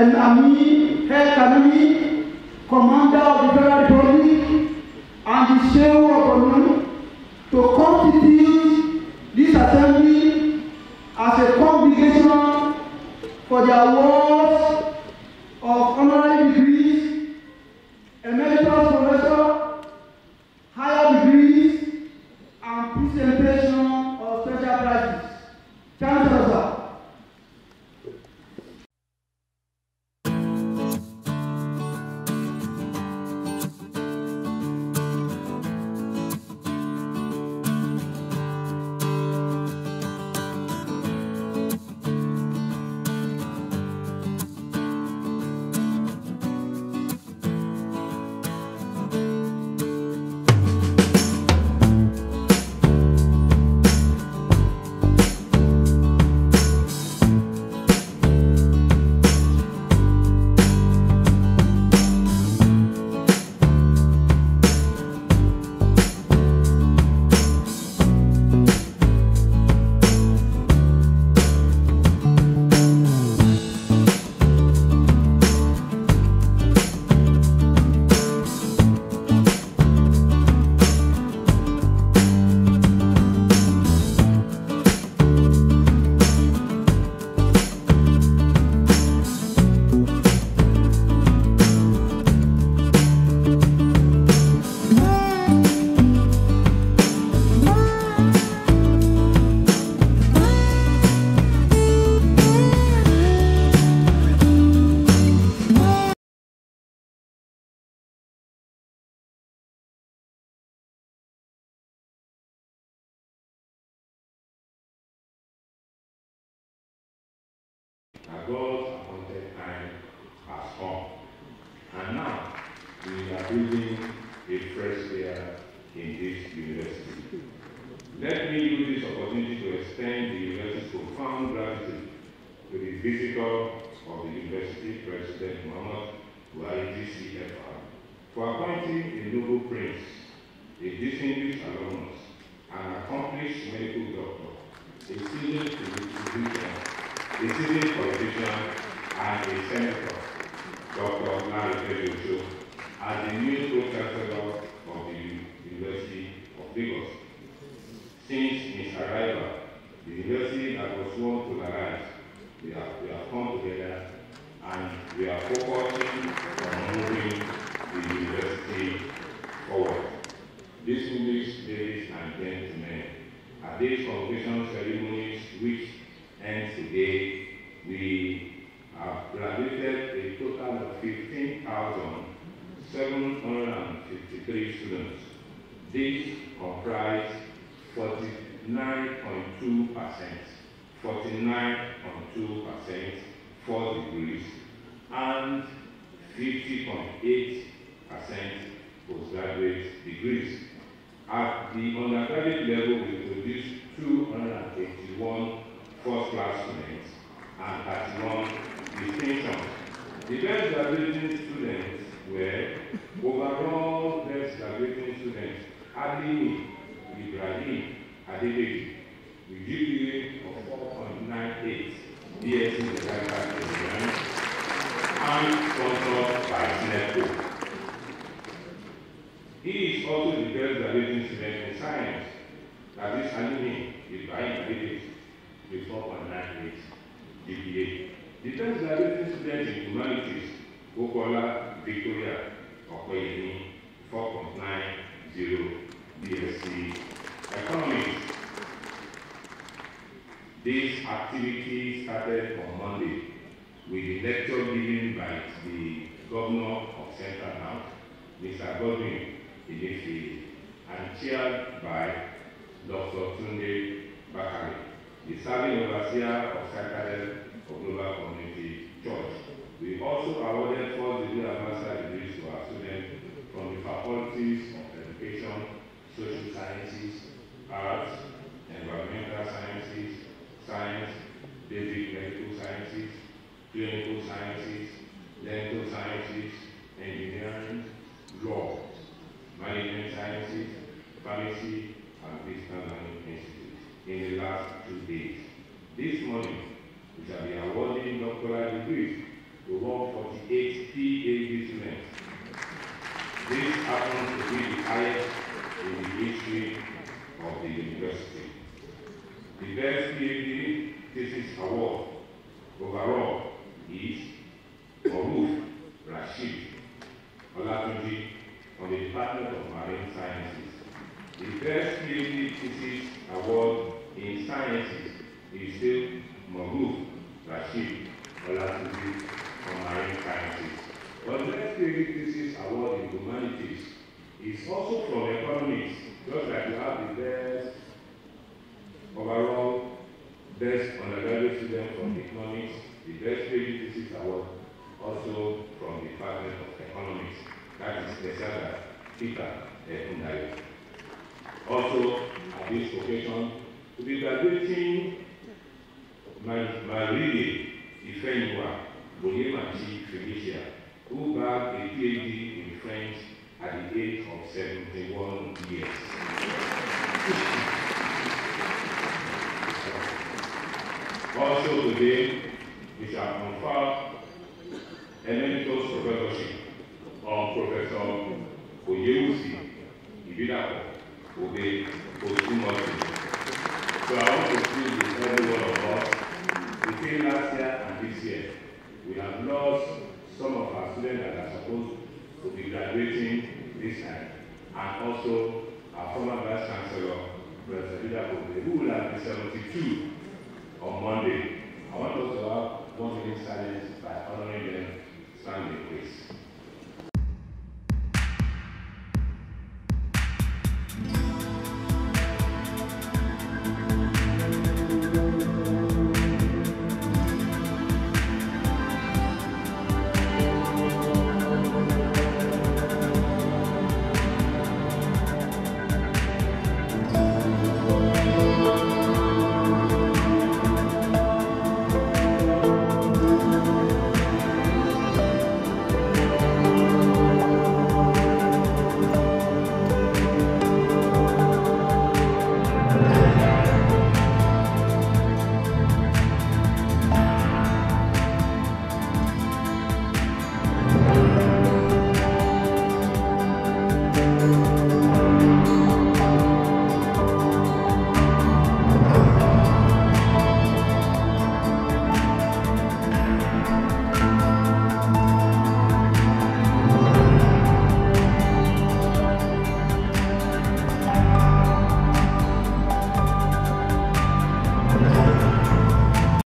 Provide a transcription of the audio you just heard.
Al-Ami Kanami, Commander of the Federal Republic, and the Shehu of Borno to constitute this assembly as a congregation for the awards building a fresh year in this university. Let me use this opportunity to extend the university's profound gratitude to the visitor of the university, President Muhammadu Buhari GCFR, for appointing a noble prince, a distinguished alumnus, an accomplished medical doctor, a seasoned physician, a seasoned politician, and a senator, Dr. Lanre Tejuoso, as the new pro-chancellor of the University of Lagos. Since his arrival, the university that was sworn to the rise, we have, we have come together and we are focusing on moving the university forward. Distinguished ladies and gentlemen, at these convocation ceremonies which ends today, we have graduated a total of 15,753 students. These comprise 49.2 percent, 49.2 percent four degrees, and 50.8 percent postgraduate degrees. At the undergraduate level, we produced 281 first-class students and 31 distinctions. The best graduating students where overall best graduating students Adini Ibrahim Adedeji with GPA of 4.98 BSc Mechanical Engineering and sponsored by Sineco. He is also the best graduating student in science, that is Adini Ibrahim Adedeji with 4.98 GPA. The best graduating student in humanities, Okola Victoria Okoyemi, 4.90 BSc Economics. This activity started on Monday with the lecture given by the governor of Central Town, Mr. Godwin Emefiele, and chaired by Dr. Tunde Bakare, the serving overseer of Citadel of Global Community Church. We also awarded four degree advanced degrees to our students from the faculties of education, social sciences, arts, environmental sciences, science, basic medical sciences, clinical sciences, dental sciences, engineering, law, management sciences, pharmacy, and distance learning institutes in the last two days. This morning, we shall be awarding doctoral degrees to 148 PhD students. This happens to be the highest in the history of the university. The best PhD thesis award overall is Maruf Rashid Olatunji from the Department of Marine Sciences. The best PhD thesis award in sciences is still Maruf Rashid Olatunji from Marine Sciences. But the best PhD thesis award in humanities is also from economics, just like you have the best overall best undergraduate student from economics, the best PhD thesis award also from the Department of Economics, that is Lesada Peter Ekundayo. Also, at this occasion, to be graduating Maride Ifenywa Boyemachi Felicia, who bagged a PhD in French at the age of 71 years. Also today, we shall confer emeritus professorship on Professor Oyewusi Ibidapo Obe Osumosi. So I want to plead with every one of us, between last year and this year, we have lost some of our students that are supposed to be graduating this time, and also our former Vice Chancellor, Professor Ibidapo who will have been 72 on Monday. I want us to have one minute silence by honoring them.